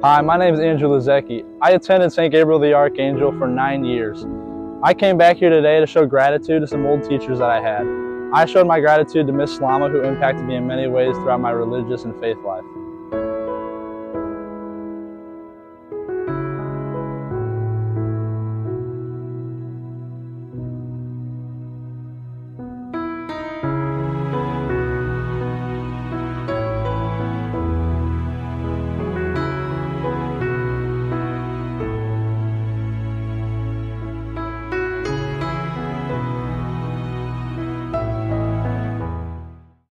Hi, my name is Andrew Lizecki. I attended St. Gabriel the Archangel for nine years. I came back here today to show gratitude to some old teachers that I had. I showed my gratitude to Miss Slama who impacted me in many ways throughout my religious and faith life.